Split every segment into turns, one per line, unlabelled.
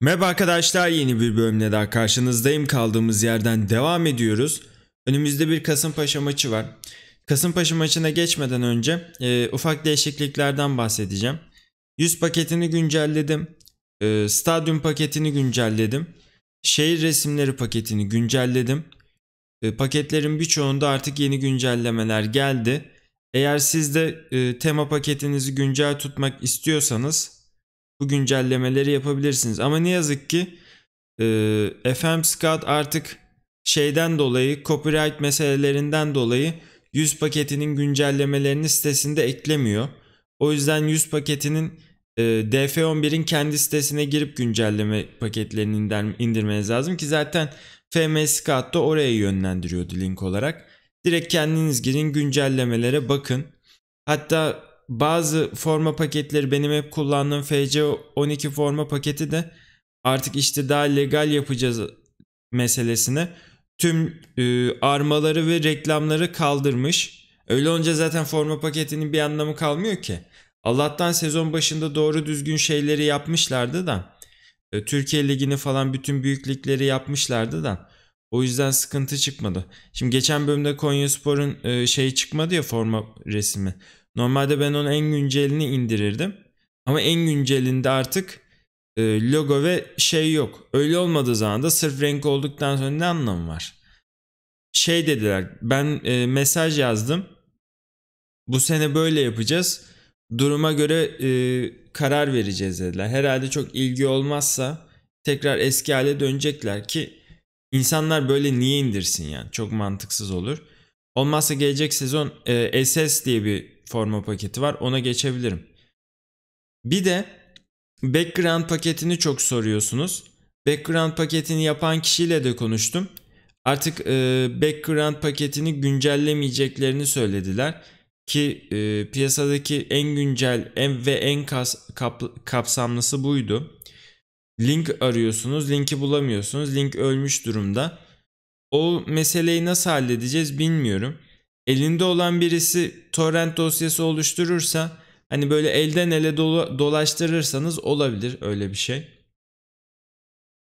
Merhaba arkadaşlar yeni bir bölümle daha karşınızdayım. Kaldığımız yerden devam ediyoruz. Önümüzde bir Kasımpaşa maçı var. Kasımpaşa maçına geçmeden önce e, ufak değişikliklerden bahsedeceğim. 100 paketini güncelledim. E, stadyum paketini güncelledim. Şehir resimleri paketini güncelledim. E, paketlerin birçoğunda artık yeni güncellemeler geldi. Eğer siz de e, tema paketinizi güncel tutmak istiyorsanız bu güncellemeleri yapabilirsiniz. Ama ne yazık ki e, FM Scout artık şeyden dolayı copyright meselelerinden dolayı 100 paketinin güncellemelerini sitesinde eklemiyor. O yüzden 100 paketinin e, DF11'in kendi sitesine girip güncelleme paketlerini indir, indirmeniz lazım ki zaten FM Scout da oraya yönlendiriyordu link olarak. Direkt kendiniz girin güncellemelere bakın. Hatta bazı forma paketleri benim hep kullandığım FC12 forma paketi de artık işte daha legal yapacağız meselesine tüm e, armaları ve reklamları kaldırmış. Öyle olunca zaten forma paketinin bir anlamı kalmıyor ki. Allah'tan sezon başında doğru düzgün şeyleri yapmışlardı da. E, Türkiye Ligi'ni falan bütün büyük ligleri yapmışlardı da. O yüzden sıkıntı çıkmadı. Şimdi geçen bölümde Konyaspor'un e, şeyi çıkmadı ya forma resmi. Normalde ben onun en güncelini indirirdim. Ama en güncelinde artık e, logo ve şey yok. Öyle olmadığı zaman da sırf renk olduktan sonra ne anlamı var? Şey dediler ben e, mesaj yazdım. Bu sene böyle yapacağız. Duruma göre e, karar vereceğiz dediler. Herhalde çok ilgi olmazsa tekrar eski hale dönecekler ki insanlar böyle niye indirsin yani çok mantıksız olur. Olmazsa gelecek sezon e, SS diye bir forma paketi var. Ona geçebilirim. Bir de background paketini çok soruyorsunuz. Background paketini yapan kişiyle de konuştum. Artık e, background paketini güncellemeyeceklerini söylediler ki e, piyasadaki en güncel en ve en kas, kap, kapsamlısı buydu. Link arıyorsunuz, linki bulamıyorsunuz. Link ölmüş durumda. O meseleyi nasıl halledeceğiz bilmiyorum elinde olan birisi torrent dosyası oluşturursa hani böyle elden ele dolaştırırsanız olabilir öyle bir şey.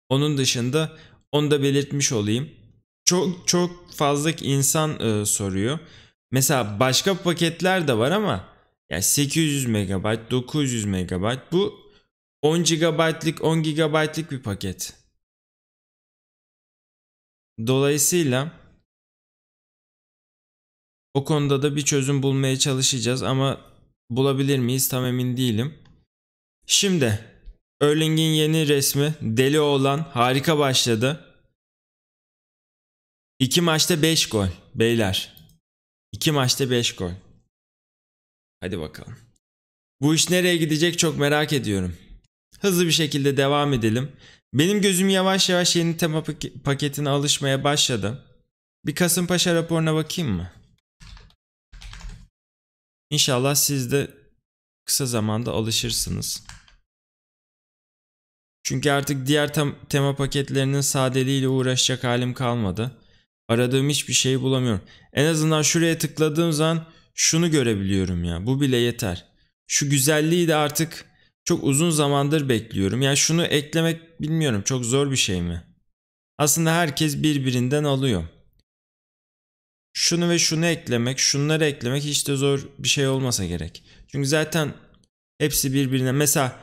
Onun dışında onu da belirtmiş olayım. Çok çok fazla insan e, soruyor. Mesela başka paketler de var ama yani 800 MB, 900 MB bu 10 GB'lık 10 GB'lık bir paket. Dolayısıyla o konuda da bir çözüm bulmaya çalışacağız ama bulabilir miyiz tam emin değilim. Şimdi Erling'in yeni resmi deli olan harika başladı. İki maçta 5 gol beyler. İki maçta 5 gol. Hadi bakalım. Bu iş nereye gidecek çok merak ediyorum. Hızlı bir şekilde devam edelim. Benim gözüm yavaş yavaş yeni tema paketine alışmaya başladı. Bir Kasımpaşa raporuna bakayım mı? İnşallah siz de kısa zamanda alışırsınız. Çünkü artık diğer tem tema paketlerinin sadeliğiyle uğraşacak halim kalmadı. Aradığım hiçbir şeyi bulamıyorum. En azından şuraya tıkladığım zaman şunu görebiliyorum ya. Bu bile yeter. Şu güzelliği de artık çok uzun zamandır bekliyorum. Yani şunu eklemek bilmiyorum çok zor bir şey mi? Aslında herkes birbirinden alıyor şunu ve şunu eklemek, şunları eklemek hiç de zor bir şey olmasa gerek. Çünkü zaten hepsi birbirine mesela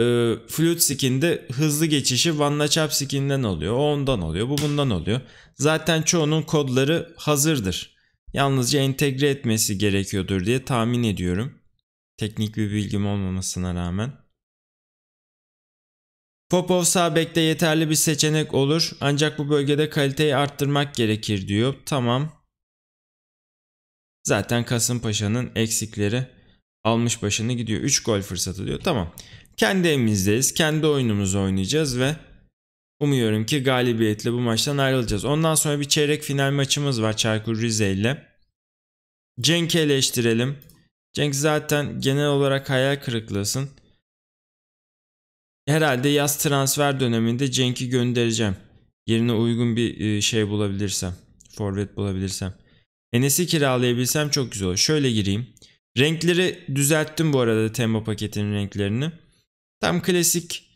e, Flute skin'de hızlı geçişi Vanna Chap skin'den oluyor. O ondan oluyor. Bu bundan oluyor. Zaten çoğunun kodları hazırdır. Yalnızca entegre etmesi gerekiyordur diye tahmin ediyorum. Teknik bir bilgim olmamasına rağmen. Popov sağ yeterli bir seçenek olur ancak bu bölgede kaliteyi arttırmak gerekir diyor. Tamam. Zaten Kasımpaşa'nın eksikleri almış başını gidiyor. 3 gol fırsatı diyor. Tamam. Kendi evimizdeyiz. Kendi oyunumuzu oynayacağız ve umuyorum ki galibiyetle bu maçtan ayrılacağız. Ondan sonra bir çeyrek final maçımız var Çaykur Rize ile. Cenk'i eleştirelim. Cenk zaten genel olarak hayal kırıklığısın. Herhalde yaz transfer döneminde Cenk'i göndereceğim. Yerine uygun bir e, şey bulabilirsem. Forvet bulabilirsem. Enes'i kiralayabilsem çok güzel olur. Şöyle gireyim. Renkleri düzelttim bu arada tema paketinin renklerini. Tam klasik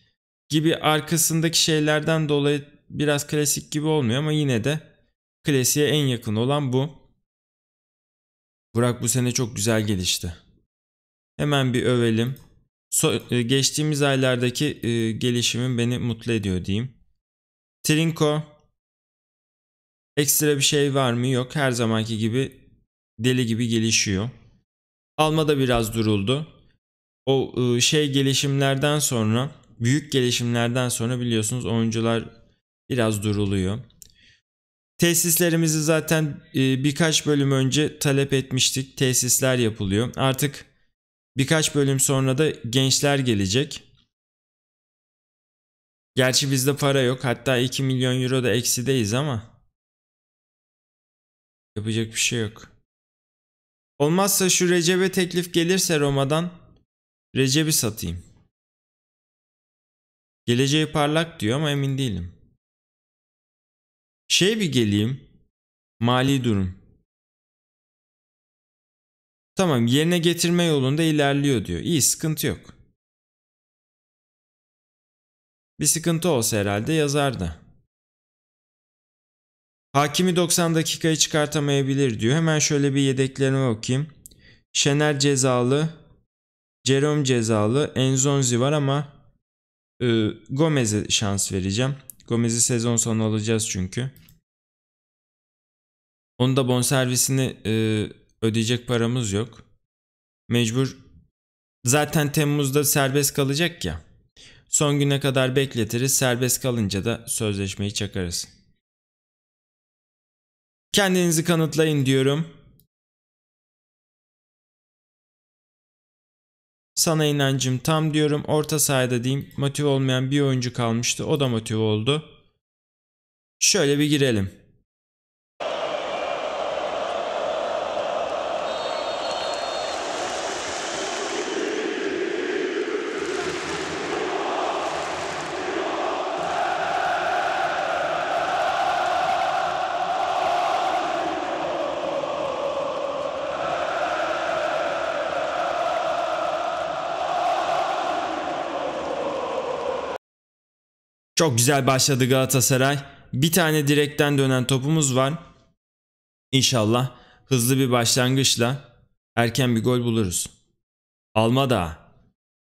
gibi arkasındaki şeylerden dolayı biraz klasik gibi olmuyor ama yine de klasiğe en yakın olan bu. Burak bu sene çok güzel gelişti. Hemen bir övelim. So e, geçtiğimiz aylardaki e, gelişimin beni mutlu ediyor diyeyim. Trinko ekstra bir şey var mı? Yok. Her zamanki gibi deli gibi gelişiyor. Alma da biraz duruldu. O e, şey gelişimlerden sonra, büyük gelişimlerden sonra biliyorsunuz oyuncular biraz duruluyor. Tesislerimizi zaten e, birkaç bölüm önce talep etmiştik. Tesisler yapılıyor. Artık birkaç bölüm sonra da gençler gelecek. Gerçi bizde para yok. Hatta 2 milyon euro da eksideyiz ama yapacak bir şey yok. Olmazsa şu Recep'e teklif gelirse Roma'dan Recep'i satayım. Geleceği parlak diyor ama emin değilim. Şey bir geleyim. Mali durum. Tamam yerine getirme yolunda ilerliyor diyor. İyi sıkıntı yok. Bir sıkıntı olsa herhalde yazardı. Hakimi 90 dakikayı çıkartamayabilir diyor. Hemen şöyle bir yedeklerime okuyayım. Şener cezalı. Jerome cezalı. Enzonzi var ama e, Gomez'e şans vereceğim. Gomez'i sezon sonu alacağız çünkü. Onun da bonservisini e, ödeyecek paramız yok. Mecbur zaten Temmuz'da serbest kalacak ya. Son güne kadar bekletiriz. Serbest kalınca da sözleşmeyi çakarız. Kendinizi kanıtlayın diyorum. Sana inancım tam diyorum. Orta sahada diyeyim. Motive olmayan bir oyuncu kalmıştı. O da motive oldu. Şöyle bir girelim. Çok güzel başladı Galatasaray. Bir tane direkten dönen topumuz var. İnşallah hızlı bir başlangıçla erken bir gol buluruz. Almada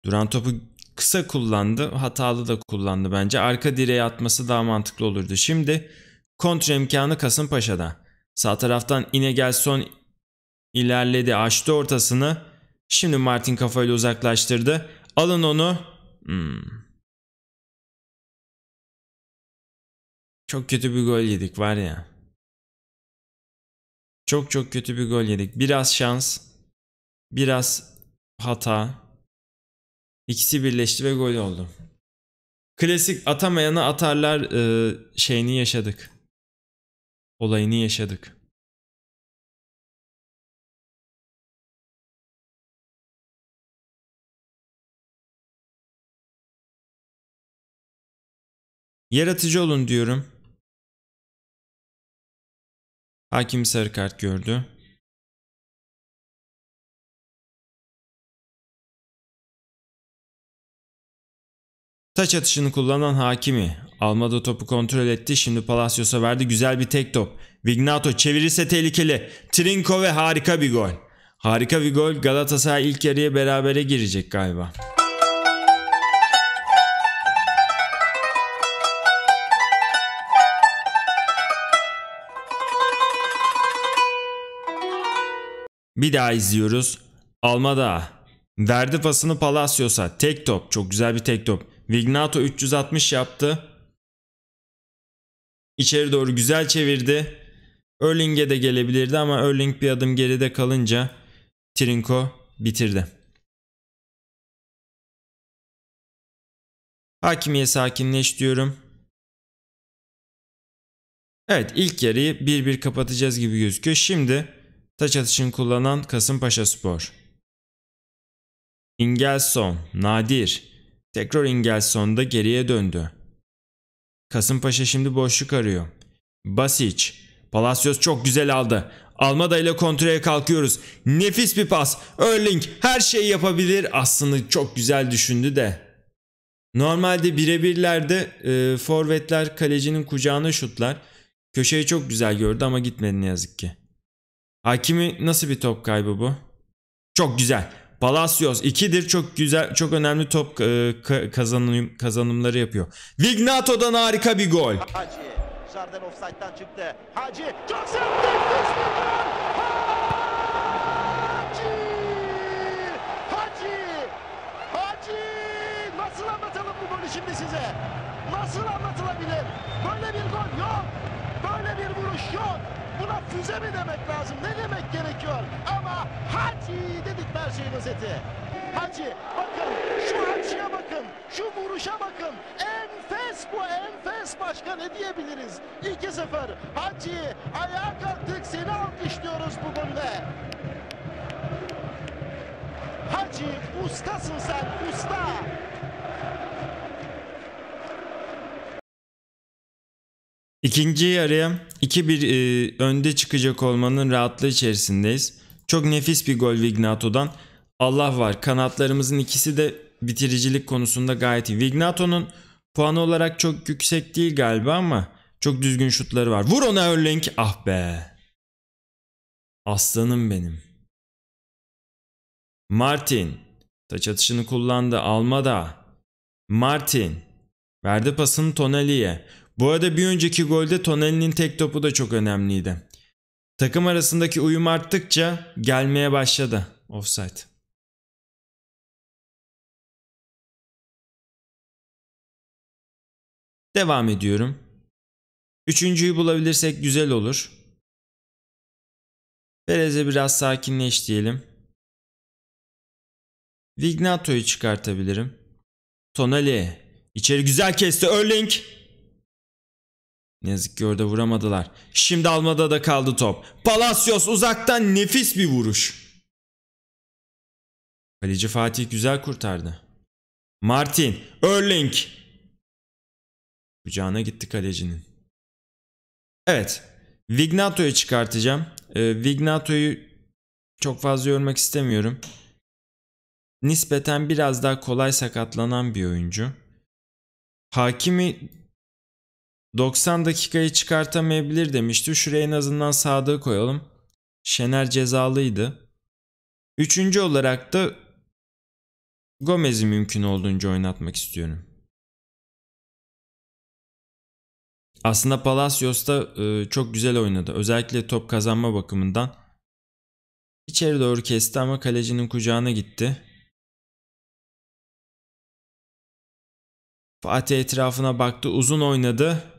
duran topu kısa kullandı. Hatalı da kullandı bence. Arka direğe atması daha mantıklı olurdu. Şimdi kontra imkanı Kasımpaşa'da. Sağ taraftan Inegelson ilerledi. Açtı ortasını. Şimdi Martin kafayla uzaklaştırdı. Alın onu. Hmm. Çok kötü bir gol yedik var ya. Çok çok kötü bir gol yedik. Biraz şans, biraz hata. İkisi birleşti ve gol oldu. Klasik atamayanı atarlar e, şeyini yaşadık. Olayını yaşadık. Yaratıcı olun diyorum. Hakim sarı kart gördü. Taç atışını kullanan Hakimi. Almada topu kontrol etti. Şimdi Palacios'a verdi. Güzel bir tek top. Vignato çevirirse tehlikeli. Trinko ve harika bir gol. Harika bir gol. Galatasaray ilk yarıya berabere girecek galiba. Bir daha izliyoruz. Almada. Verdi pasını Palacios'a. Tek top. Çok güzel bir tek top. Vignato 360 yaptı. İçeri doğru güzel çevirdi. Erling'e de gelebilirdi ama Erling bir adım geride kalınca Trinko bitirdi. Hakimiye sakinleş diyorum. Evet ilk yarıyı 1-1 kapatacağız gibi gözüküyor. Şimdi Taç atışını kullanan Kasımpaşa Spor. Ingelson, Nadir. Tekrar Ingelson da geriye döndü. Kasımpaşa şimdi boşluk arıyor. Basic. Palacios çok güzel aldı. Almada ile kontraya kalkıyoruz. Nefis bir pas. Erling her şeyi yapabilir. Aslında çok güzel düşündü de. Normalde birebirlerde e, forvetler kalecinin kucağına şutlar. Köşeyi çok güzel gördü ama gitmedi ne yazık ki. Hakimi nasıl bir top kaybı bu? Çok güzel. Palacios 2'dir çok güzel çok önemli top e, kazanım, kazanımları yapıyor. Vignato'dan harika bir gol.
Hacı. Jarden offside'dan çıktı. Hacı çok sert nefis bir gol. Hacı. Hacı. Hacı. Nasıl anlatalım bu golü şimdi size? Nasıl anlatılabilir? Böyle bir gol yok. Böyle bir vuruş yok. Buna füze mi demek lazım? Ne demek gerekiyor? Ama Hacı dedik her şeyin özeti. Hacı bakın şu Hacı'ya bakın. Şu vuruşa bakın. Enfes bu enfes başka ne diyebiliriz? 2-0. Hacı ayağa kalktık seni alkışlıyoruz bu golde. Hacı ustasın sen usta.
İkinci yarıya 2-1 e, önde çıkacak olmanın rahatlığı içerisindeyiz. Çok nefis bir gol Vignato'dan. Allah var kanatlarımızın ikisi de bitiricilik konusunda gayet iyi. Vignato'nun puanı olarak çok yüksek değil galiba ama çok düzgün şutları var. Vur ona Erling. Ah be. Aslanım benim. Martin. Taç atışını kullandı. Almada. Martin. Verdi pasını Tonali'ye. Bu arada bir önceki golde Tonali'nin tek topu da çok önemliydi. Takım arasındaki uyum arttıkça gelmeye başladı. Offside. Devam ediyorum. Üçüncüyü bulabilirsek güzel olur. Perez'e biraz sakinleş diyelim. Vignato'yu çıkartabilirim. Tonali. İçeri güzel kesti. Erling. Ne yazık ki orada vuramadılar. Şimdi almada da kaldı top. Palacios uzaktan nefis bir vuruş. Kaleci Fatih güzel kurtardı. Martin, Erling. Kucağına gitti kalecinin. Evet. Vignato'yu çıkartacağım. Ee, Vignato'yu çok fazla yormak istemiyorum. Nispeten biraz daha kolay sakatlanan bir oyuncu. Hakimi 90 dakikayı çıkartamayabilir demişti. Şuraya en azından Sadık'ı koyalım. Şener cezalıydı. Üçüncü olarak da Gomez'i mümkün olduğunca oynatmak istiyorum. Aslında Palacios da e, çok güzel oynadı. Özellikle top kazanma bakımından. İçeri doğru kesti ama kalecinin kucağına gitti. Fatih etrafına baktı, uzun oynadı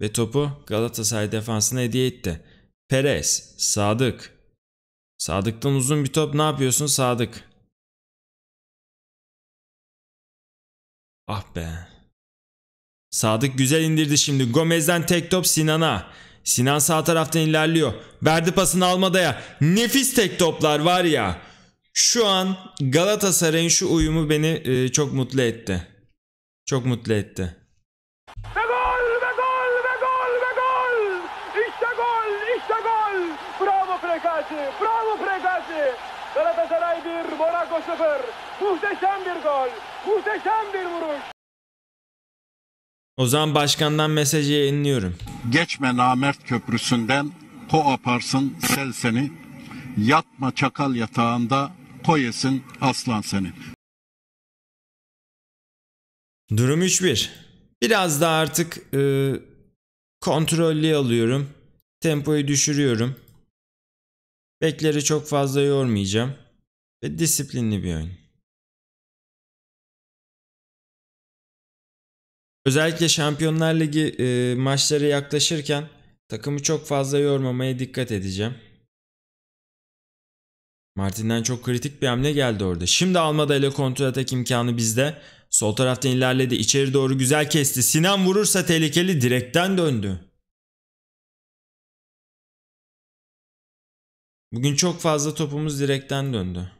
ve topu Galatasaray defansına hediye etti. Perez, Sadık. Sadık'tan uzun bir top ne yapıyorsun Sadık? Ah be. Sadık güzel indirdi şimdi. Gomez'den tek top Sinan'a. Sinan sağ taraftan ilerliyor. Verdi pasını Almada'ya. Nefis tek toplar var ya. Şu an Galatasaray'ın şu uyumu beni e, çok mutlu etti. Çok mutlu etti.
Fregati. Bravo Fregati. Galatasaray 1, Monaco 0. Muhteşem bir gol. Muhteşem bir vuruş.
O zaman başkandan mesajı yayınlıyorum.
Geçme namert köprüsünden ko aparsın sel seni. Yatma çakal yatağında koyesin aslan seni.
Durum 3-1. Biraz da artık e, kontrollü alıyorum. Tempoyu düşürüyorum. Bekleri çok fazla yormayacağım. Ve disiplinli bir oyun. Özellikle Şampiyonlar Ligi e, maçları yaklaşırken takımı çok fazla yormamaya dikkat edeceğim. Martin'den çok kritik bir hamle geldi orada. Şimdi Almada ile kontrol atak imkanı bizde. Sol taraftan ilerledi. İçeri doğru güzel kesti. Sinan vurursa tehlikeli direkten döndü. Bugün çok fazla topumuz direkten döndü.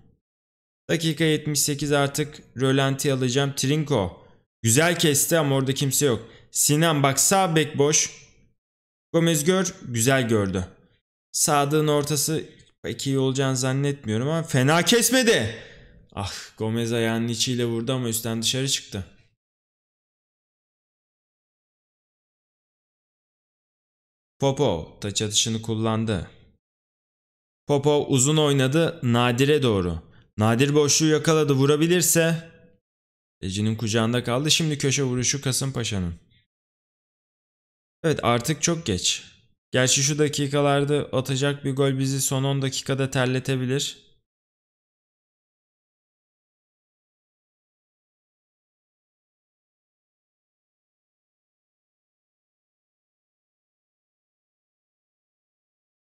Dakika 78 artık rölanti alacağım. Trinko. Güzel kesti ama orada kimse yok. Sinan bak sağ bek boş. Gomez gör. Güzel gördü. Sadık'ın ortası pek iyi olacağını zannetmiyorum ama fena kesmedi. Ah Gomez ayağının içiyle vurdu ama üstten dışarı çıktı. Popo taç atışını kullandı. Popo uzun oynadı Nadire doğru. Nadir boşluğu yakaladı vurabilirse. Ece'nin kucağında kaldı. Şimdi köşe vuruşu Kasımpaşa'nın. Evet artık çok geç. Gerçi şu dakikalarda atacak bir gol bizi son 10 dakikada terletebilir.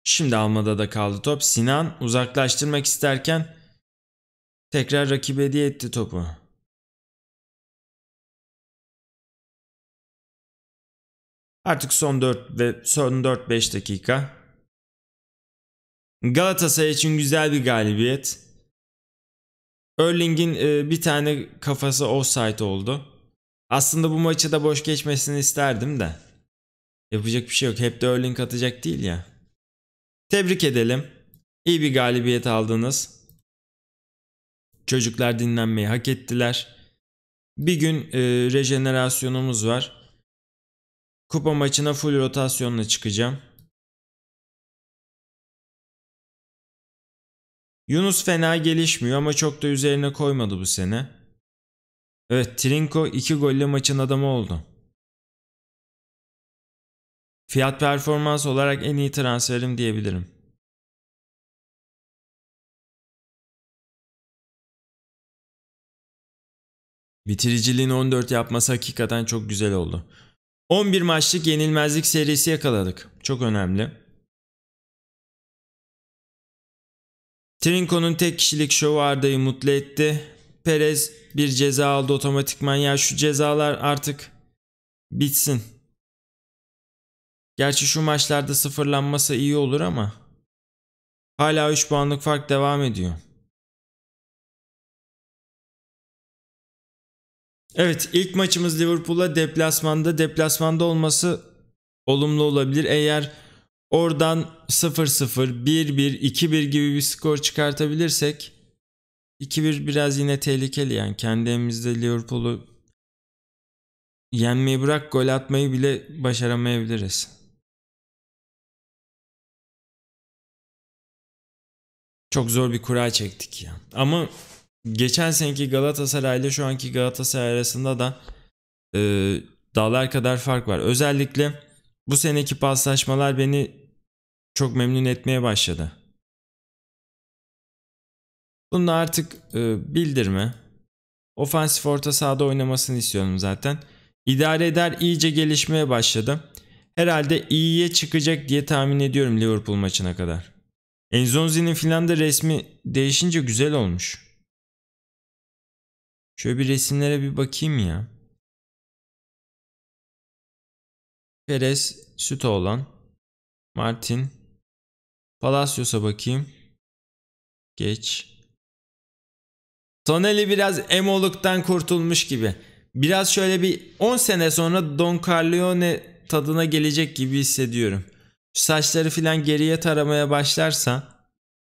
Şimdi almada da kaldı top. Sinan uzaklaştırmak isterken tekrar rakibe hediye etti topu. Artık son 4 ve son 4-5 dakika. Galatasaray için güzel bir galibiyet. Erling'in e, bir tane kafası offside oldu. Aslında bu maçı da boş geçmesini isterdim de. Yapacak bir şey yok. Hep de Erling atacak değil ya. Tebrik edelim. İyi bir galibiyet aldınız. Çocuklar dinlenmeyi hak ettiler. Bir gün e, rejenerasyonumuz var. Kupa maçına full rotasyonla çıkacağım. Yunus fena gelişmiyor ama çok da üzerine koymadı bu sene. Evet Trinko 2 golle maçın adamı oldu. Fiyat performans olarak en iyi transferim diyebilirim. Bitiriciliğin 14 yapması hakikaten çok güzel oldu. 11 maçlık yenilmezlik serisi yakaladık. Çok önemli. Trinko'nun tek kişilik şovu Arda'yı mutlu etti. Perez bir ceza aldı otomatikman. Ya şu cezalar artık bitsin. Gerçi şu maçlarda sıfırlanması iyi olur ama hala 3 puanlık fark devam ediyor. Evet ilk maçımız Liverpool'a deplasmanda. Deplasmanda olması olumlu olabilir. Eğer oradan 0-0, 1-1, 2-1 gibi bir skor çıkartabilirsek 2-1 biraz yine tehlikeli yani. Kendi evimizde Liverpool'u yenmeyi bırak gol atmayı bile başaramayabiliriz. Çok zor bir kura çektik ya. Ama geçen seneki Galatasaray ile şu anki Galatasaray arasında da e, dağlar kadar fark var. Özellikle bu seneki paslaşmalar beni çok memnun etmeye başladı. Bunu artık e, bildirme. Ofansif orta sahada oynamasını istiyorum zaten. İdare eder iyice gelişmeye başladı. Herhalde iyiye çıkacak diye tahmin ediyorum Liverpool maçına kadar. Enzonzi'nin filan da resmi değişince güzel olmuş. Şöyle bir resimlere bir bakayım ya. Perez, Sütoğlan, Martin, Palacios'a bakayım. Geç. Tonelli biraz emoluktan kurtulmuş gibi. Biraz şöyle bir 10 sene sonra Don Corleone tadına gelecek gibi hissediyorum. Saçları filan geriye taramaya başlarsa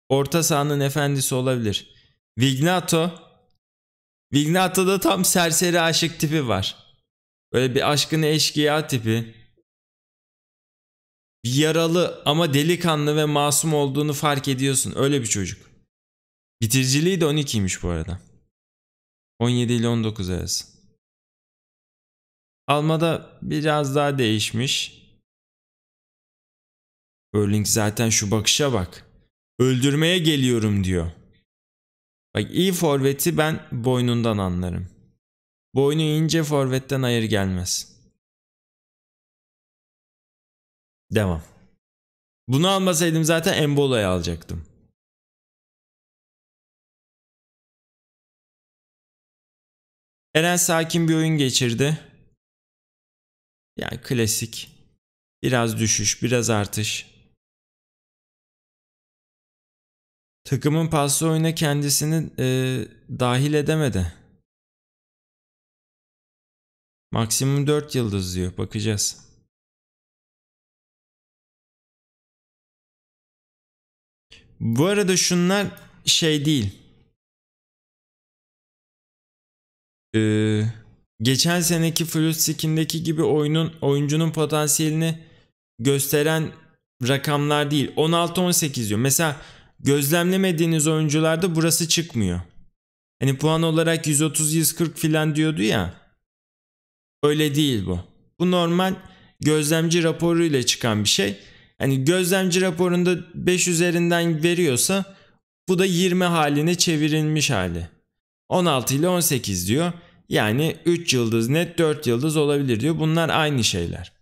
orta sahanın efendisi olabilir. Vignato Vignato'da tam serseri aşık tipi var. Böyle bir aşkın eşkıya tipi. Bir yaralı ama delikanlı ve masum olduğunu fark ediyorsun. Öyle bir çocuk. Bitiriciliği de 12'ymiş bu arada. 17 ile 19 arası. Almada biraz daha değişmiş. Erling zaten şu bakışa bak. Öldürmeye geliyorum diyor. Bak iyi forveti ben boynundan anlarım. Boynu ince forvetten hayır gelmez. Devam. Bunu almasaydım zaten Embola'yı alacaktım. Eren sakin bir oyun geçirdi. Yani klasik. Biraz düşüş, biraz artış. Takımın paslı oyuna kendisini e, dahil edemedi. Maksimum 4 yıldız diyor. Bakacağız. Bu arada şunlar şey değil. Ee, geçen seneki Flute Skin'deki gibi oyunun oyuncunun potansiyelini gösteren rakamlar değil. 16-18 diyor. Mesela gözlemlemediğiniz oyuncularda burası çıkmıyor. Hani puan olarak 130-140 filan diyordu ya. Öyle değil bu. Bu normal gözlemci raporu ile çıkan bir şey. Hani gözlemci raporunda 5 üzerinden veriyorsa bu da 20 haline çevrilmiş hali. 16 ile 18 diyor. Yani 3 yıldız net 4 yıldız olabilir diyor. Bunlar aynı şeyler.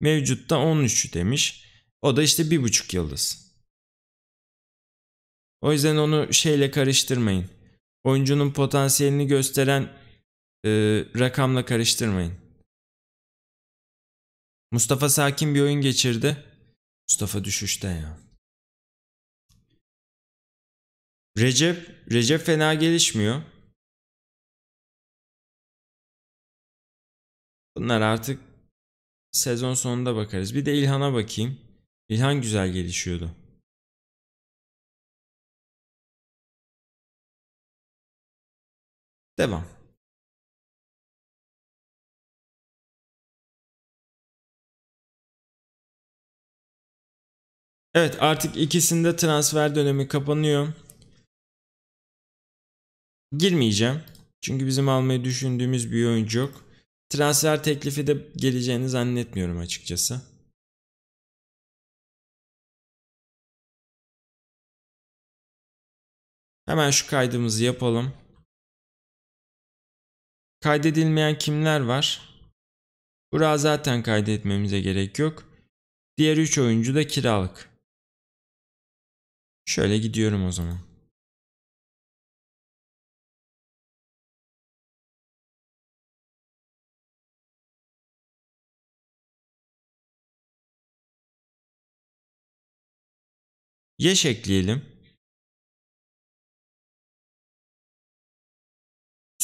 Mevcutta 13 demiş. O da işte 1,5 yıldız. O yüzden onu şeyle karıştırmayın. Oyuncunun potansiyelini gösteren e, rakamla karıştırmayın. Mustafa sakin bir oyun geçirdi. Mustafa düşüşte ya. Recep, Recep fena gelişmiyor. Bunlar artık sezon sonunda bakarız. Bir de İlhan'a bakayım. İlhan güzel gelişiyordu. Devam. Evet artık ikisinde transfer dönemi kapanıyor. Girmeyeceğim. Çünkü bizim almayı düşündüğümüz bir oyuncu yok. Transfer teklifi de geleceğini zannetmiyorum açıkçası. Hemen şu kaydımızı yapalım. Kaydedilmeyen kimler var? Buraya zaten kaydetmemize gerek yok. Diğer 3 oyuncu da kiralık. Şöyle gidiyorum o zaman. Yeş ekleyelim.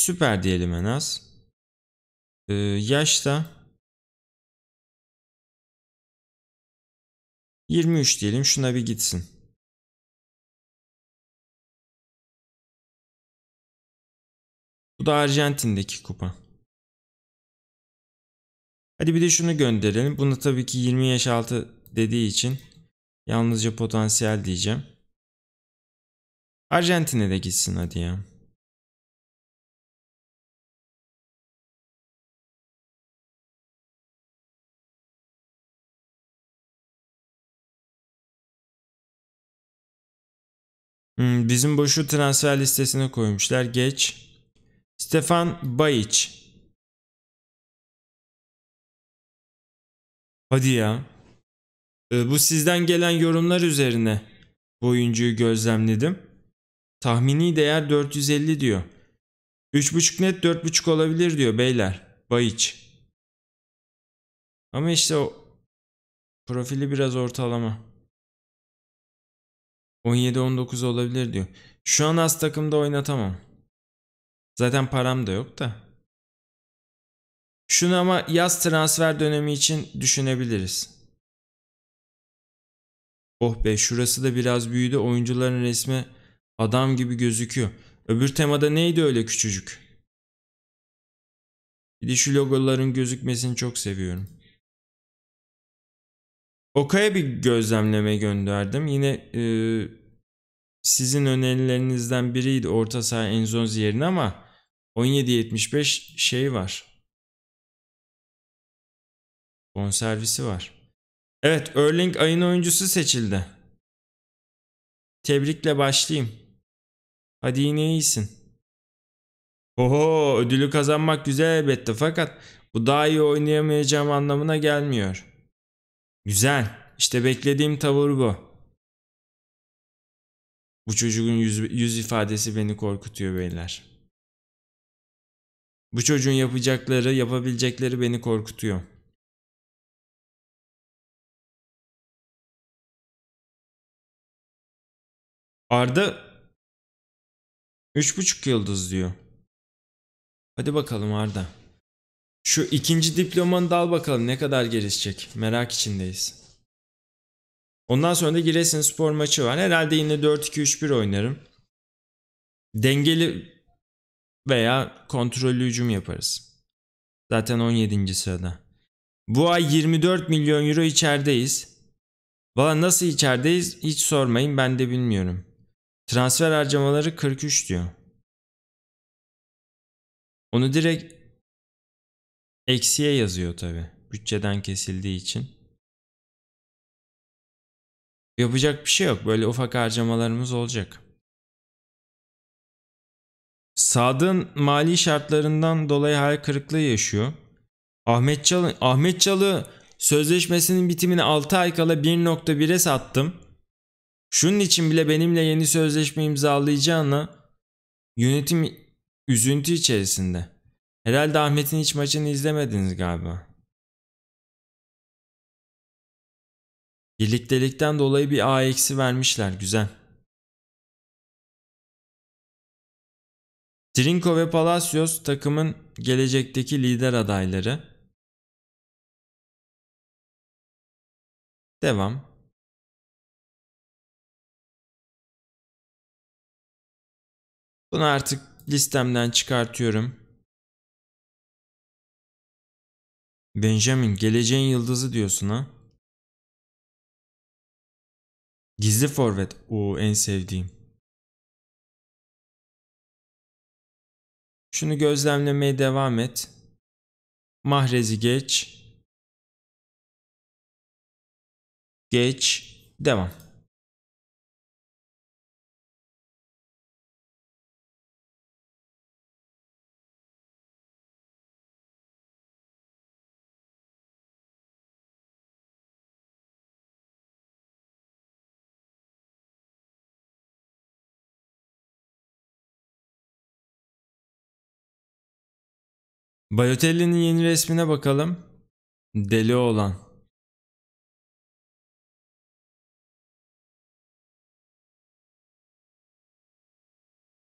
Süper diyelim en az. Ee, yaş da 23 diyelim. Şuna bir gitsin. Bu da Arjantin'deki kupa. Hadi bir de şunu gönderelim. Bunu tabii ki 20 yaş altı dediği için yalnızca potansiyel diyeceğim. Arjantin'e de gitsin hadi ya. Hmm, bizim boşu transfer listesine koymuşlar. Geç. Stefan Bayic. Hadi ya. Ee, bu sizden gelen yorumlar üzerine bu oyuncuyu gözlemledim. Tahmini değer 450 diyor. 3.5 net 4.5 olabilir diyor beyler. Bayic. Ama işte o profili biraz ortalama. 17-19 olabilir diyor. Şu an az takımda oynatamam. Zaten param da yok da. Şunu ama yaz transfer dönemi için düşünebiliriz. Oh be şurası da biraz büyüdü. Oyuncuların resmi adam gibi gözüküyor. Öbür temada neydi öyle küçücük? Bir de şu logoların gözükmesini çok seviyorum. Oka'ya bir gözlemleme gönderdim. Yine e, sizin önerilerinizden biriydi orta saha Enzonzi yerine ama 17.75 şey var. Bonservisi var. Evet Erling ayın oyuncusu seçildi. Tebrikle başlayayım. Hadi yine iyisin. Oho ödülü kazanmak güzel elbette fakat bu daha iyi oynayamayacağım anlamına gelmiyor. Güzel. İşte beklediğim tavır bu. Bu çocuğun yüz, yüz ifadesi beni korkutuyor beyler. Bu çocuğun yapacakları, yapabilecekleri beni korkutuyor. Arda 3.5 yıldız diyor. Hadi bakalım Arda. Şu ikinci diplomanı da al bakalım ne kadar gelişecek. Merak içindeyiz. Ondan sonra da Giresun spor maçı var. Herhalde yine 4-2-3-1 oynarım. Dengeli veya kontrollü hücum yaparız. Zaten 17. sırada. Bu ay 24 milyon euro içerideyiz. Valla nasıl içerideyiz hiç sormayın ben de bilmiyorum. Transfer harcamaları 43 diyor. Onu direkt eksiye yazıyor tabi. Bütçeden kesildiği için. Yapacak bir şey yok. Böyle ufak harcamalarımız olacak. Sadık'ın mali şartlarından dolayı hayal kırıklığı yaşıyor. Ahmet Çalı, Ahmet Çalı sözleşmesinin bitimine 6 ay kala 1.1'e sattım. Şunun için bile benimle yeni sözleşme imzalayacağına yönetim üzüntü içerisinde. Herhalde Ahmet'in hiç maçını izlemediniz galiba. Birliktelikten dolayı bir A eksi vermişler. Güzel. Trinko ve Palacios takımın gelecekteki lider adayları. Devam. Bunu artık listemden çıkartıyorum. Benjamin geleceğin yıldızı diyorsun ha. Gizli forvet. O en sevdiğim. Şunu gözlemlemeye devam et. Mahrezi geç. Geç. Devam. Balotelli'nin yeni resmine bakalım. Deli olan.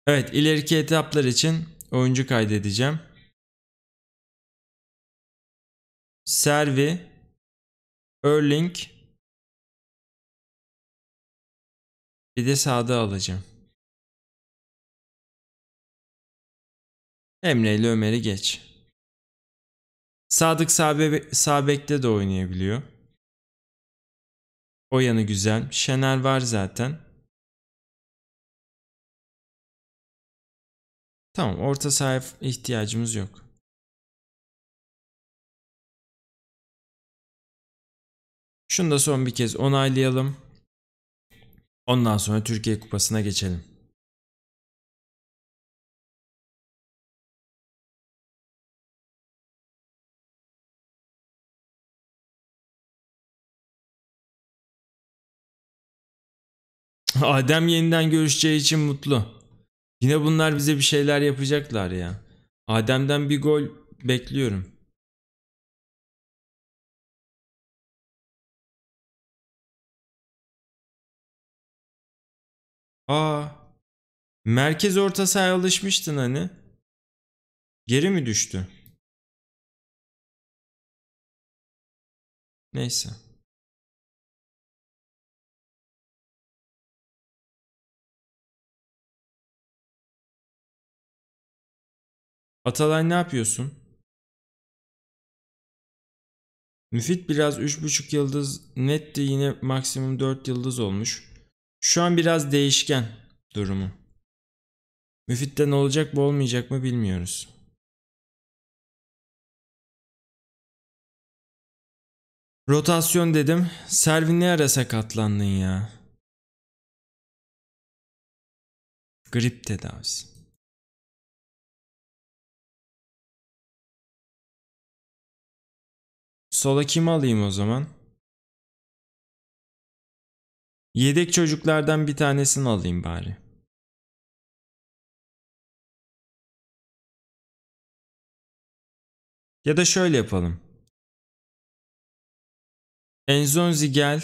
Evet ileriki etaplar için oyuncu kaydedeceğim. Servi Erling bir de sağda alacağım. Emre ile Ömer'i geç. Sadık sağ, bekte de oynayabiliyor. O yanı güzel. Şener var zaten. Tamam orta sahaya ihtiyacımız yok. Şunu da son bir kez onaylayalım. Ondan sonra Türkiye Kupası'na geçelim. Adem yeniden görüşeceği için mutlu. Yine bunlar bize bir şeyler yapacaklar ya. Adem'den bir gol bekliyorum. Aa. Merkez orta sahaya alışmıştın hani. Geri mi düştü? Neyse. Atalay ne yapıyorsun? Müfit biraz 3.5 yıldız netti yine maksimum 4 yıldız olmuş. Şu an biraz değişken durumu. Müfit'te ne olacak bu olmayacak mı bilmiyoruz. Rotasyon dedim. Servi ne ara sakatlandın ya? Grip tedavisi. Sola kimi alayım o zaman? Yedek çocuklardan bir tanesini alayım bari. Ya da şöyle yapalım. Enzonzi gel.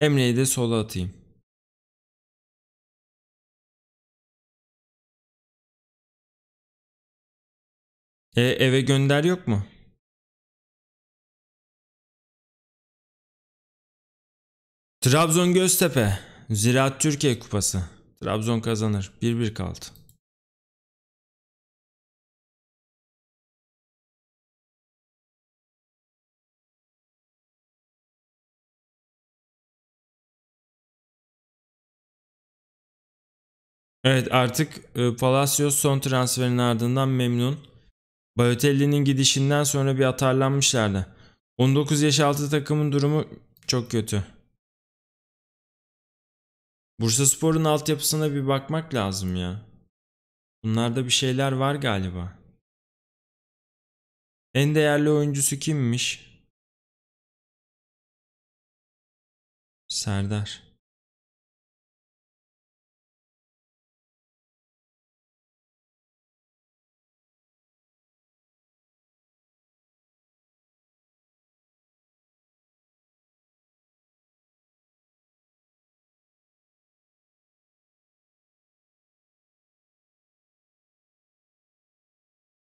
Emre'yi de sola atayım. E, eve gönder yok mu? Trabzon Göztepe. Ziraat Türkiye Kupası. Trabzon kazanır. 1-1 kaldı. Evet artık e, Palacios son transferin ardından memnun. Balotelli'nin gidişinden sonra bir atarlanmışlardı. 19 yaş altı takımın durumu çok kötü. Bursaspor'un altyapısına bir bakmak lazım ya. Bunlarda bir şeyler var galiba. En değerli oyuncusu kimmiş? Serdar.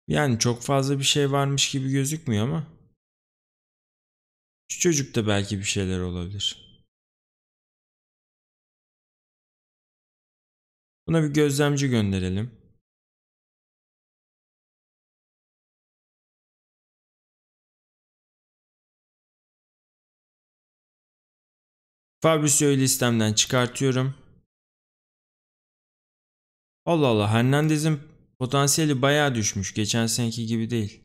Yani çok fazla bir şey varmış gibi gözükmüyor ama. Şu çocukta belki bir şeyler olabilir. Buna bir gözlemci gönderelim. Fabrizio'yu listemden çıkartıyorum. Allah Allah Hernandez'in potansiyeli bayağı düşmüş. Geçen seneki gibi değil.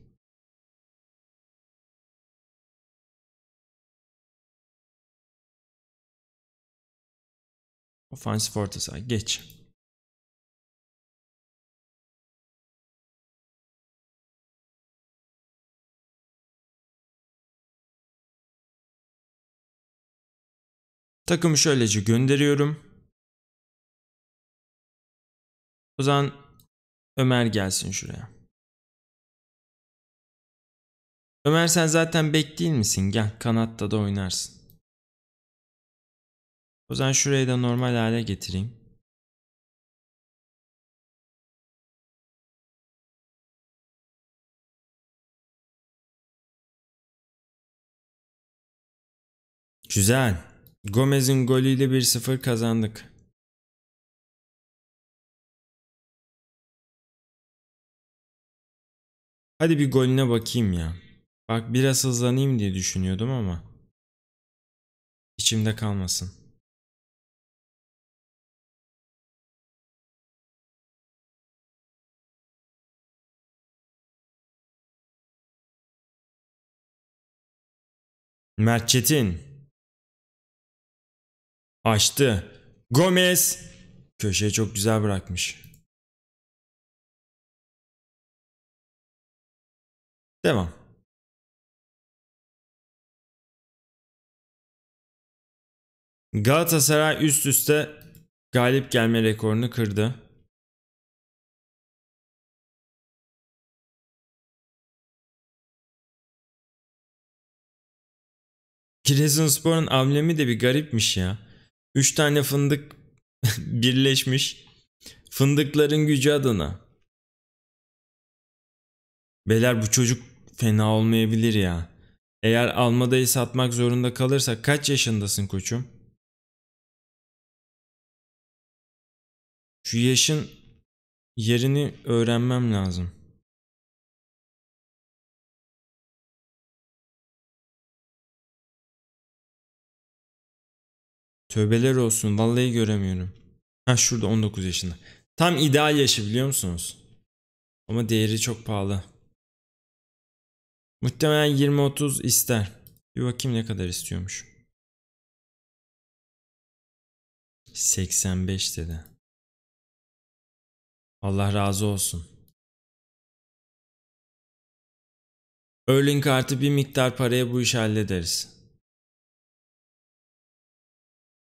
Ofansif orta geç. Takımı şöylece gönderiyorum. O zaman Ömer gelsin şuraya. Ömer sen zaten bek değil misin? Gel kanatta da oynarsın. O zaman şurayı da normal hale getireyim. Güzel. Gomez'in golüyle 1-0 kazandık. Hadi bir golüne bakayım ya. Bak biraz hızlanayım diye düşünüyordum ama. İçimde kalmasın. Mert Çetin. Açtı. Gomez. Köşeye çok güzel bırakmış. Devam. Galatasaray üst üste galip gelme rekorunu kırdı. Giresunspor'un amblemi de bir garipmiş ya. Üç tane fındık birleşmiş. Fındıkların gücü adına. Beyler bu çocuk fena olmayabilir ya. Eğer Almada'yı satmak zorunda kalırsa kaç yaşındasın koçum? Şu yaşın yerini öğrenmem lazım. Tövbeler olsun vallahi göremiyorum. Ha şurada 19 yaşında. Tam ideal yaşı biliyor musunuz? Ama değeri çok pahalı. Muhtemelen 20-30 ister. Bir bakayım ne kadar istiyormuş. 85 dedi. Allah razı olsun. Erling kartı bir miktar paraya bu işi hallederiz.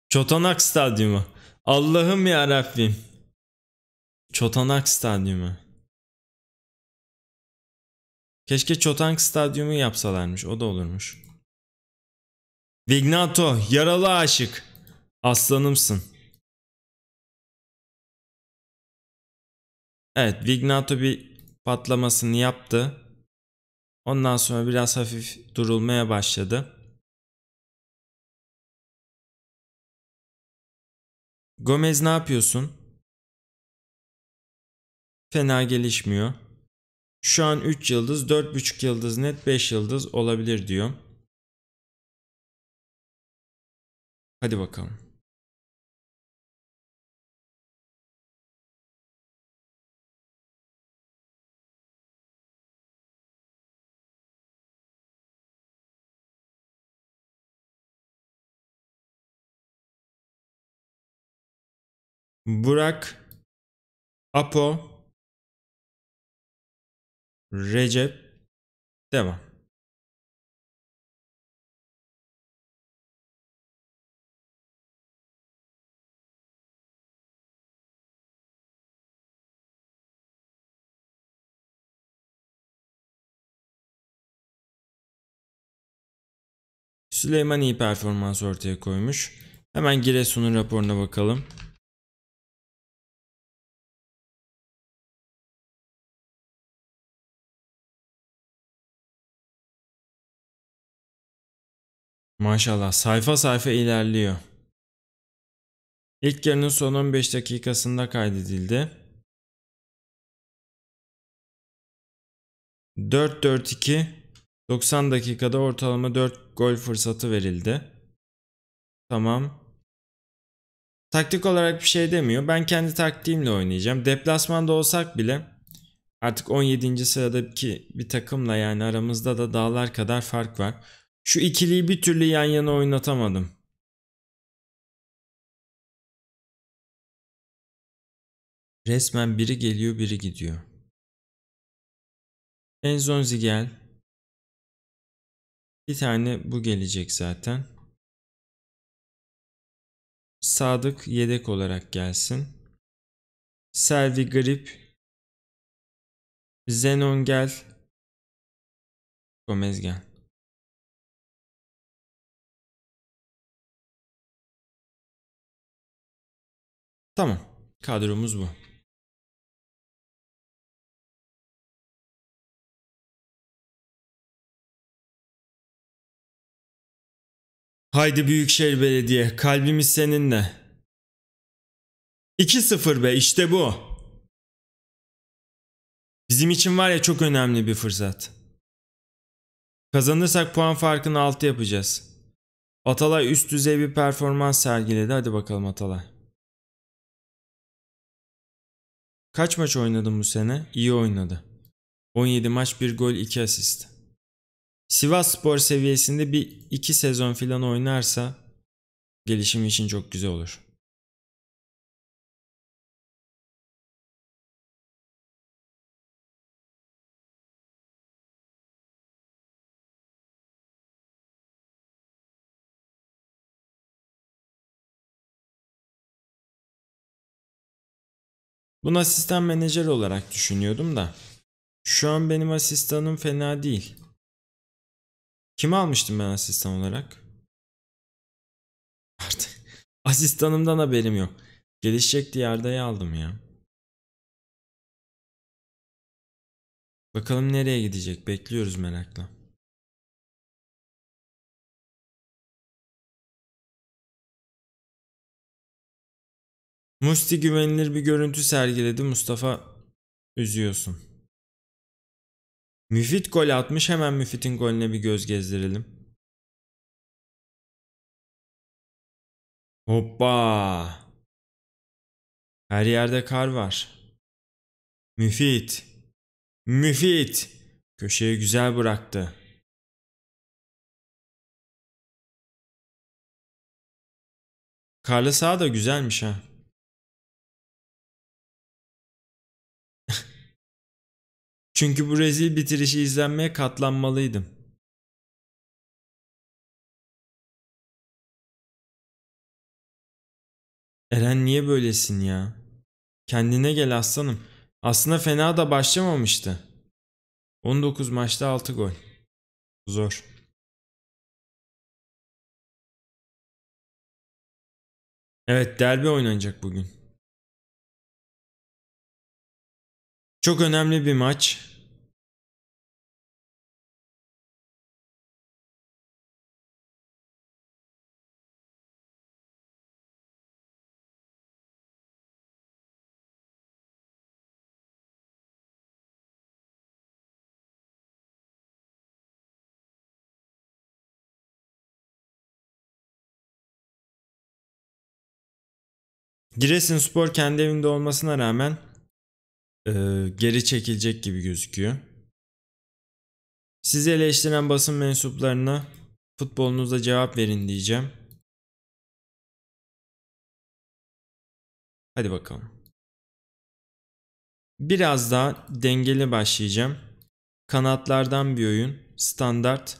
Çotanak Stadyumu. Allah'ım ya Rabbim. Çotanak Stadyumu. Keşke Çotank Stadyumu yapsalarmış. O da olurmuş. Vignato, yaralı aşık. Aslanımsın. Evet, Vignato bir patlamasını yaptı. Ondan sonra biraz hafif durulmaya başladı. Gomez ne yapıyorsun? Fena gelişmiyor. Şu an 3 yıldız, 4.5 yıldız net 5 yıldız olabilir diyor. Hadi bakalım. Burak Apo Recep devam. Süleyman iyi performans ortaya koymuş. Hemen Giresun'un raporuna bakalım. Maşallah sayfa sayfa ilerliyor. İlk yarının son 15 dakikasında kaydedildi. 4-4-2 90 dakikada ortalama 4 gol fırsatı verildi. Tamam. Taktik olarak bir şey demiyor. Ben kendi taktiğimle oynayacağım. Deplasmanda olsak bile artık 17. sıradaki bir takımla yani aramızda da dağlar kadar fark var. Şu ikiliyi bir türlü yan yana oynatamadım. Resmen biri geliyor biri gidiyor. Enzonzi gel. Bir tane bu gelecek zaten. Sadık yedek olarak gelsin. Selvi Grip. Zenon gel. Gomez gel. Tamam. Kadromuz bu. Haydi Büyükşehir Belediye, kalbimiz seninle. 2-0 be, işte bu. Bizim için var ya çok önemli bir fırsat. Kazanırsak puan farkını 6 yapacağız. Atalay üst düzey bir performans sergiledi. Hadi bakalım Atalay. Kaç maç oynadın bu sene? İyi oynadı. 17 maç 1 gol 2 asist. Sivas Spor seviyesinde bir 2 sezon filan oynarsa gelişimi için çok güzel olur. Bunu asistan menajer olarak düşünüyordum da. Şu an benim asistanım fena değil. Kimi almıştım ben asistan olarak? Artık asistanımdan haberim yok. Gelişecek diye Arda'yı aldım ya. Bakalım nereye gidecek bekliyoruz merakla. Musti güvenilir bir görüntü sergiledi Mustafa üzüyorsun. Müfit gol atmış hemen Müfit'in golüne bir göz gezdirelim. Hoppa. Her yerde kar var. Müfit. Müfit. Köşeye güzel bıraktı. Karlı saha da güzelmiş ha. Çünkü bu rezil bitirişi izlenmeye katlanmalıydım. Eren niye böylesin ya? Kendine gel aslanım. Aslında fena da başlamamıştı. 19 maçta 6 gol. Zor. Evet derbi oynanacak bugün. Çok önemli bir maç. Giresunspor kendi evinde olmasına rağmen e, geri çekilecek gibi gözüküyor. Sizi eleştiren basın mensuplarına futbolunuzda cevap verin diyeceğim. Hadi bakalım. Biraz daha dengeli başlayacağım. Kanatlardan bir oyun. Standart.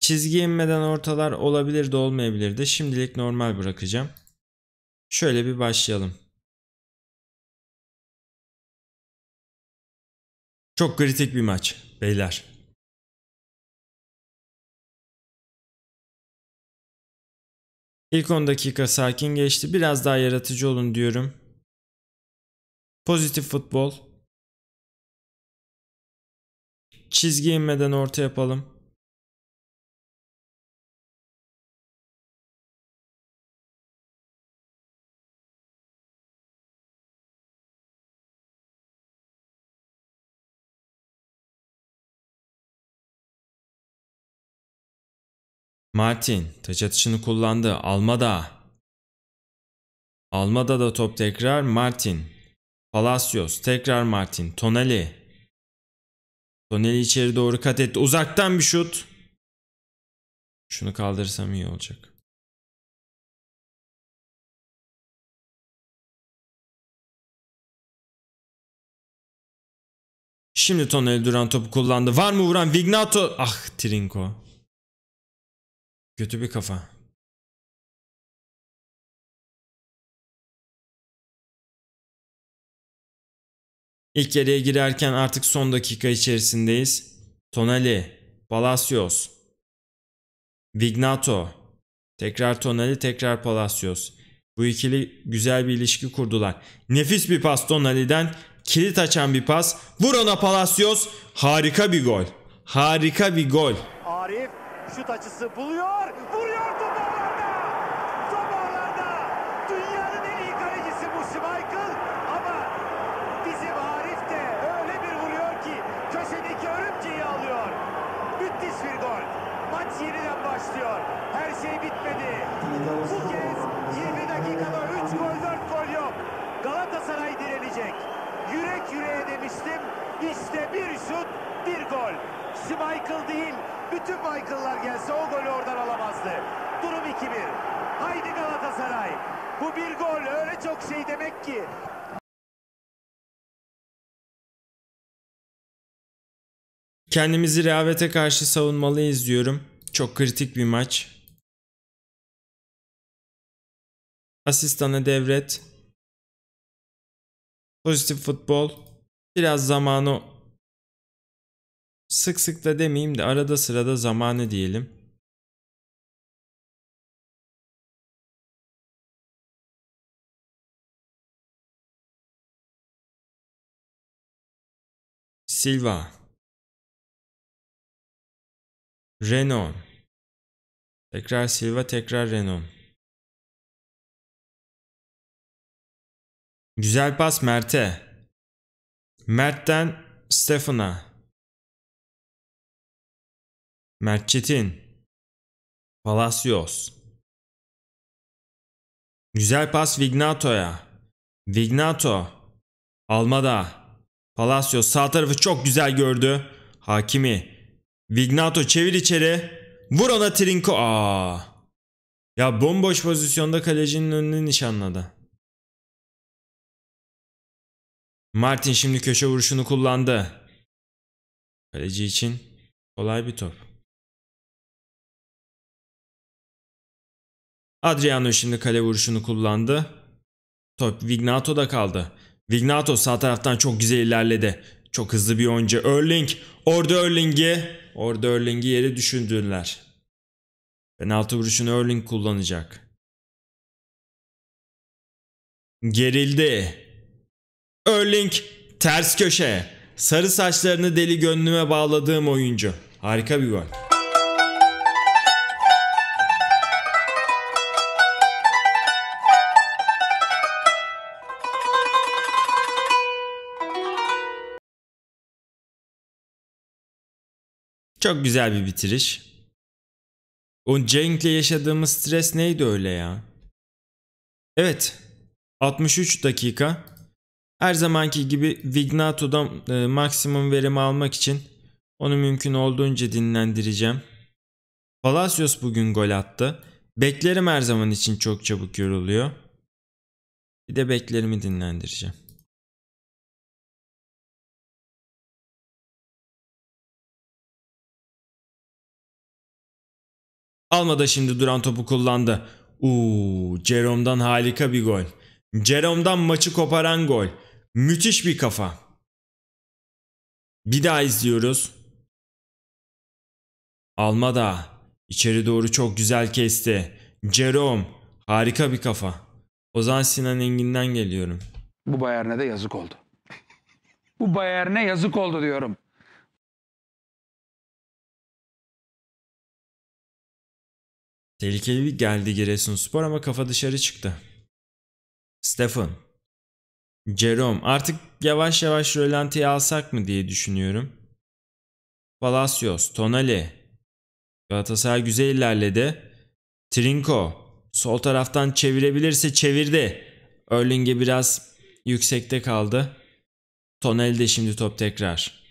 Çizgi inmeden ortalar olabilir de olmayabilir de. Şimdilik normal bırakacağım. Şöyle bir başlayalım. Çok kritik bir maç beyler. İlk 10 dakika sakin geçti. Biraz daha yaratıcı olun diyorum. Pozitif futbol. Çizgi inmeden orta yapalım. Martin taç atışını kullandı. Almada. Almada da top tekrar Martin. Palacios tekrar Martin. Tonali. Tonali içeri doğru kat etti. Uzaktan bir şut. Şunu kaldırırsam iyi olacak. Şimdi Tonali duran topu kullandı. Var mı vuran? Vignato. Ah Trinko. Kötü bir kafa. İlk yarıya girerken artık son dakika içerisindeyiz. Tonali, Palacios, Vignato, tekrar Tonali, tekrar Palacios. Bu ikili güzel bir ilişki kurdular. Nefis bir pas Tonali'den, kilit açan bir pas. Vur ona Palacios, harika bir gol. Harika bir gol.
Şut açısı buluyor. Vuruyor top ağlarda. Top ağlarda. Dünyanın en iyi kalecisi bu Schmeichel. Ama bizim Arif de öyle bir vuruyor ki köşedeki örümceği alıyor. Müthiş bir gol. Maç yeniden başlıyor. Her şey bitmedi. Bu kez 20 dakikada 3 gol 4 gol yok. Galatasaray direnecek. Yürek yüreğe demiştim. İşte bir şut bir gol. Schmeichel değil, bütün Michael'lar gelse o golü oradan alamazdı. Durum 2-1. Haydi Galatasaray. Bu bir gol öyle çok şey demek ki.
Kendimizi rehavete karşı savunmalıyız diyorum. Çok kritik bir maç. Asistana devret. Pozitif futbol. Biraz zamanı sık sık da demeyeyim de arada sırada zamanı diyelim. Silva. Renon. Tekrar Silva, tekrar Renon. Güzel pas Mert'e. Mert'ten Stefan'a. Mert Çetin. Palacios. Güzel pas Vignato'ya. Vignato. Almada. Palacios sağ tarafı çok güzel gördü. Hakimi. Vignato çevir içeri. Vur ona Trinko. Aa. Ya bomboş pozisyonda kalecinin önünü nişanladı. Martin şimdi köşe vuruşunu kullandı. Kaleci için kolay bir top. Adriano şimdi kale vuruşunu kullandı. Top Vignato'da kaldı. Vignato sağ taraftan çok güzel ilerledi. Çok hızlı bir oyuncu. Erling. Orada Erling'i. Orada Erling'i yere düşündüler. Penaltı vuruşunu Erling kullanacak. Gerildi. Erling ters köşe. Sarı saçlarını deli gönlüme bağladığım oyuncu. Harika bir gol. Çok güzel bir bitiriş. O Cenk'le yaşadığımız stres neydi öyle ya? Evet. 63 dakika. Her zamanki gibi Vignato'dan e, maksimum verimi almak için onu mümkün olduğunca dinlendireceğim. Palacios bugün gol attı. Beklerim her zaman için çok çabuk yoruluyor. Bir de beklerimi dinlendireceğim. Almada şimdi duran topu kullandı. Uuu Jerome'dan harika bir gol. Jerome'dan maçı koparan gol. Müthiş bir kafa. Bir daha izliyoruz. Almada içeri doğru çok güzel kesti. Jerome harika bir kafa. Ozan Sinan Engin'den geliyorum.
Bu Bayern'e de yazık oldu. Bu Bayern'e yazık oldu diyorum.
Tehlikeli bir geldi Giresunspor ama kafa dışarı çıktı. Stefan. Jerome. Artık yavaş yavaş rölantiye alsak mı diye düşünüyorum. Palacios. Tonali. Galatasaray güzel ilerledi. Trinko. Sol taraftan çevirebilirse çevirdi. Erling'e biraz yüksekte kaldı. Tonali de şimdi top tekrar.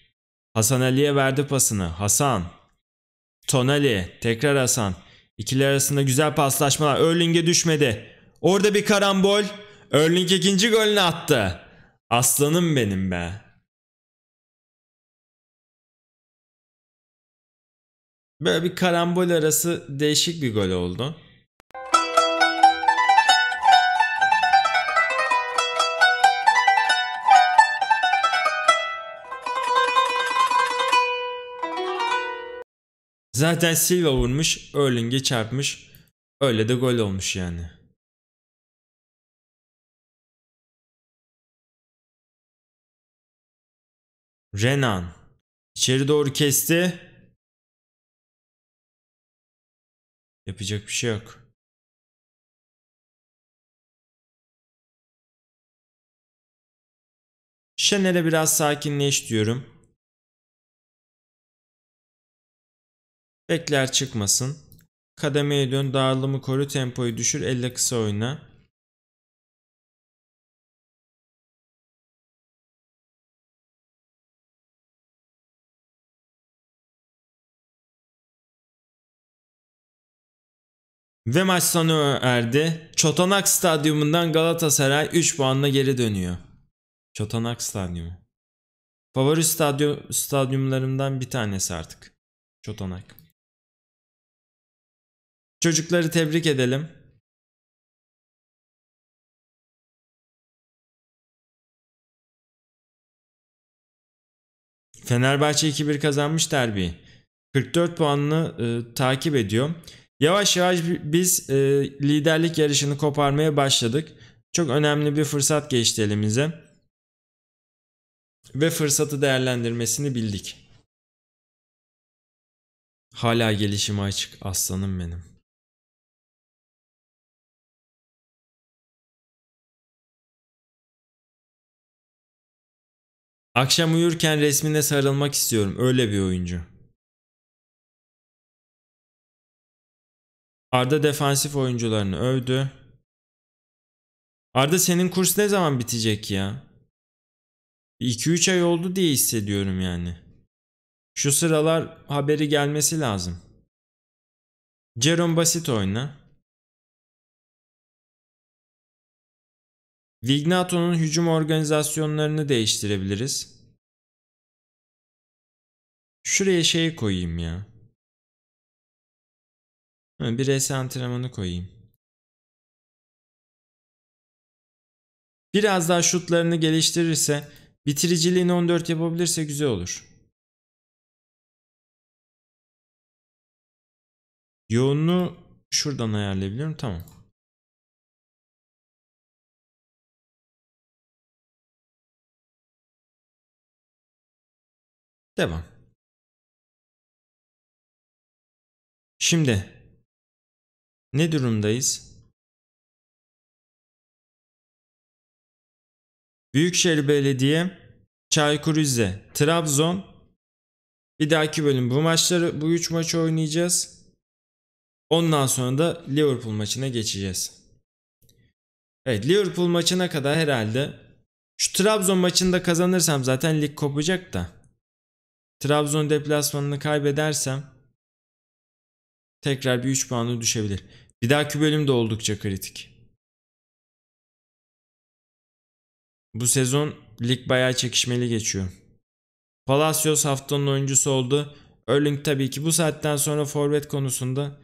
Hasan Ali'ye verdi pasını. Hasan. Tonali. Tekrar Hasan. İkili arasında güzel paslaşmalar. Erling'e düşmedi. Orada bir karambol. Erling ikinci golünü attı. Aslanım benim be. Böyle bir karambol arası değişik bir gol oldu. Zaten Silva vurmuş, Erling'e çarpmış. Öyle de gol olmuş yani. Renan içeri doğru kesti. Yapacak bir şey yok. Şener'e biraz sakinleş diyorum. Bekler çıkmasın. Kademeye dön, dağılımı koru, tempoyu düşür, elle kısa oyna. Ve maç sona erdi. Çotanak Stadyumundan Galatasaray 3 puanla geri dönüyor. Çotanak Stadyumu. Favori stadyum, stadyumlarımdan bir tanesi artık. Çotanak. Çocukları tebrik edelim. Fenerbahçe 2-1 kazanmış derbi. 44 puanını e, takip ediyor. Yavaş yavaş biz e, liderlik yarışını koparmaya başladık. Çok önemli bir fırsat geçti elimize. Ve fırsatı değerlendirmesini bildik. Hala gelişime açık aslanım benim. Akşam uyurken resmine sarılmak istiyorum. Öyle bir oyuncu. Arda defansif oyuncularını övdü. Arda senin kurs ne zaman bitecek ya? 2-3 ay oldu diye hissediyorum yani. Şu sıralar haberi gelmesi lazım. Jerome basit oyna. Vignato'nun hücum organizasyonlarını değiştirebiliriz. Şuraya şey koyayım ya. Bir res antrenmanı koyayım. Biraz daha şutlarını geliştirirse, bitiriciliğini 14 yapabilirse güzel olur. Yoğunluğu şuradan ayarlayabiliyorum. Tamam. Devam. Şimdi ne durumdayız? Büyükşehir Belediye, Çaykur Rize, Trabzon. Bir dahaki bölüm bu maçları, bu üç maçı oynayacağız. Ondan sonra da Liverpool maçına geçeceğiz. Evet Liverpool maçına kadar herhalde şu Trabzon maçında kazanırsam zaten lig kopacak da. Trabzon deplasmanını kaybedersem tekrar bir 3 puanı düşebilir. Bir dahaki bölüm de oldukça kritik. Bu sezon lig bayağı çekişmeli geçiyor. Palacios haftanın oyuncusu oldu. Erling tabii ki bu saatten sonra forvet konusunda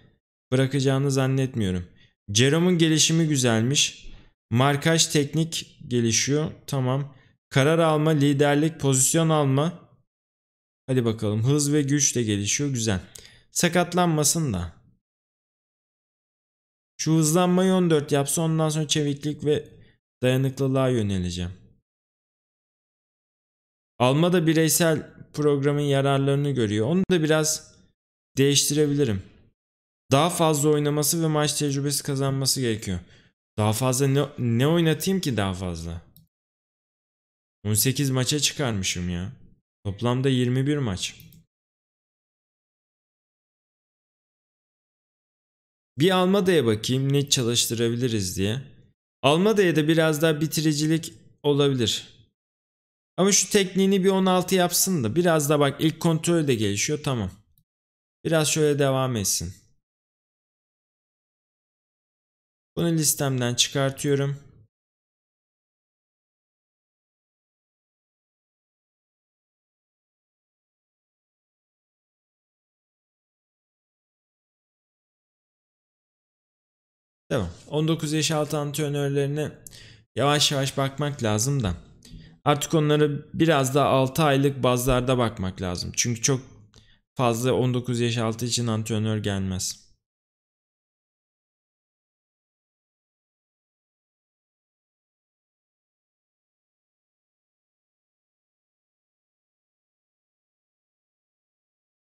bırakacağını zannetmiyorum. Jerome'un gelişimi güzelmiş. Markaj teknik gelişiyor. Tamam. Karar alma, liderlik, pozisyon alma. Hadi bakalım. Hız ve güç de gelişiyor. Güzel. Sakatlanmasın da. Şu hızlanmayı 14 yapsa ondan sonra çeviklik ve dayanıklılığa yöneleceğim. Alma da bireysel programın yararlarını görüyor. Onu da biraz değiştirebilirim. Daha fazla oynaması ve maç tecrübesi kazanması gerekiyor. Daha fazla ne, ne oynatayım ki daha fazla? 18 maça çıkarmışım ya. Toplamda 21 maç. Bir Almada'ya bakayım ne çalıştırabiliriz diye. Almada'ya da biraz daha bitiricilik olabilir. Ama şu tekniğini bir 16 yapsın da biraz da bak ilk kontrol de gelişiyor tamam. Biraz şöyle devam etsin. Bunu listemden çıkartıyorum. Devam. 19 yaş altı antrenörlerine yavaş yavaş bakmak lazım da. Artık onları biraz daha 6 aylık bazlarda bakmak lazım. Çünkü çok fazla 19 yaş altı için antrenör gelmez.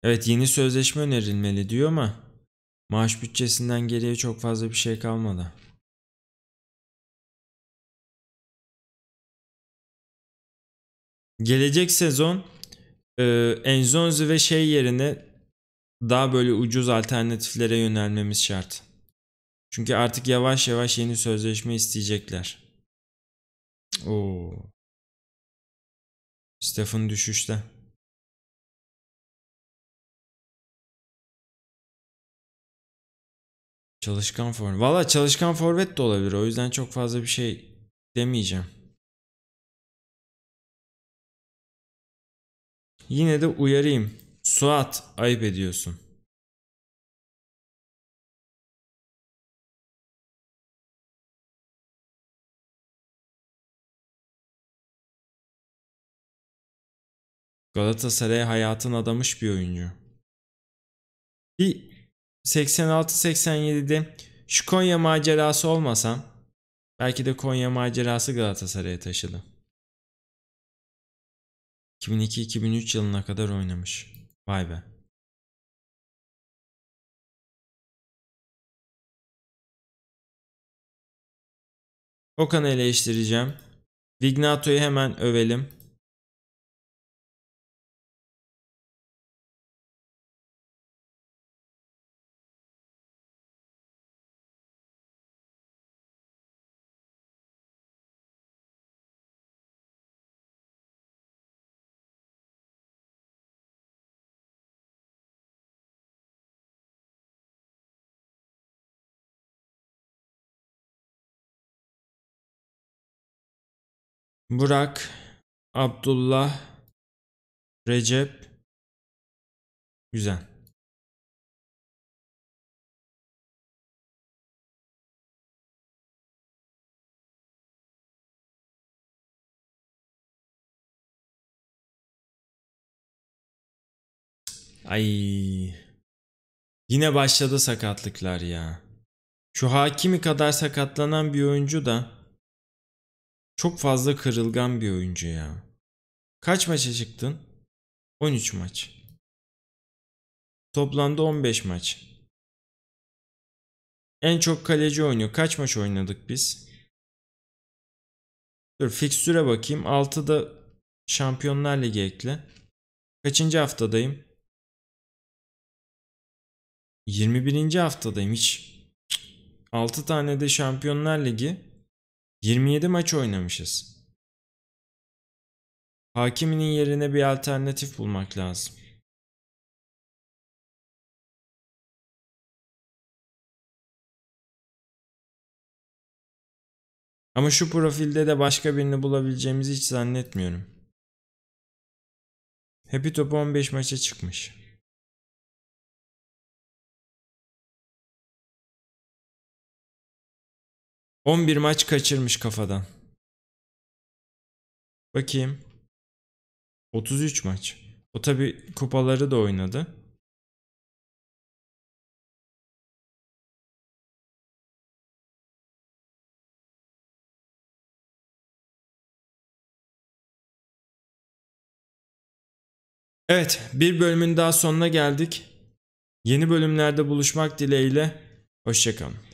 Evet yeni sözleşme önerilmeli diyor ama maaş bütçesinden geriye çok fazla bir şey kalmadı. Gelecek sezon e, Enzonzi ve şey yerine daha böyle ucuz alternatiflere yönelmemiz şart. Çünkü artık yavaş yavaş yeni sözleşme isteyecekler. Oo. Stefan düşüşte. Çalışkan forvet. Valla çalışkan forvet de olabilir. O yüzden çok fazla bir şey demeyeceğim. Yine de uyarayım. Suat ayıp ediyorsun. Galatasaray'a hayatını adamış bir oyuncu. Bir 86-87'de şu Konya macerası olmasam belki de Konya macerası Galatasaray'a taşıdı. 2002-2003 yılına kadar oynamış. Vay be. Okan'ı eleştireceğim. Vignato'yu hemen övelim. Burak, Abdullah, Recep. Güzel. Ay. Yine başladı sakatlıklar ya. Şu Hakimi kadar sakatlanan bir oyuncu da çok fazla kırılgan bir oyuncu ya. Kaç maça çıktın? 13 maç. Toplamda 15 maç. En çok kaleci oynuyor. Kaç maç oynadık biz? Dur fikstüre bakayım. 6'da Şampiyonlar Ligi ekle. Kaçıncı haftadayım? 21. haftadayım. Hiç 6 tane de Şampiyonlar Ligi. 27 maç oynamışız. Hakiminin yerine bir alternatif bulmak lazım. Ama şu profilde de başka birini bulabileceğimizi hiç zannetmiyorum. Happy Top 15 maça çıkmış. ...11 maç kaçırmış kafadan. Bakayım. 33 maç. O tabi kupaları da oynadı. Evet, bir bölümün daha sonuna geldik. Yeni bölümlerde buluşmak dileğiyle. Hoşçakalın.